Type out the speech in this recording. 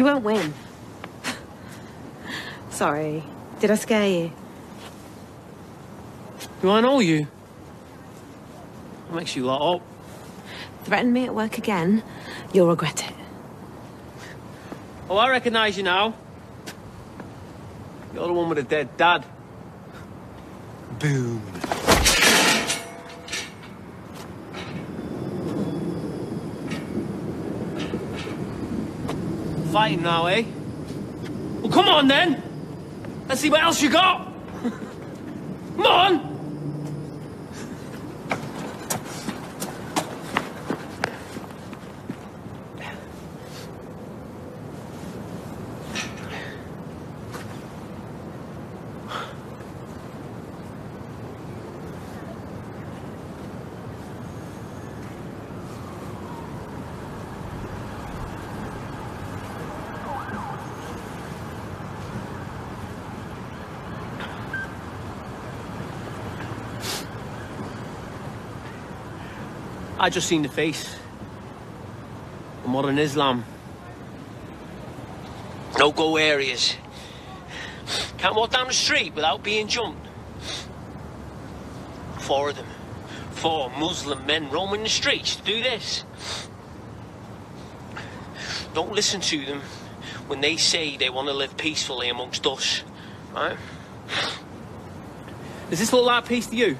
You won't win. Sorry. Did I scare you? Do I know you? What makes you lot up? Threaten me at work again, you'll regret it. Oh, I recognise you now. You're the one with a dead dad. Boom. Fighting now, eh? Well, come on then. Let's see what else you got. come on. I just seen the face. of modern Islam. No-go areas. Can't walk down the street without being jumped. Four of them. Four Muslim men roaming the streets to do this. Don't listen to them when they say they want to live peacefully amongst us, right? Does this look like peace to you?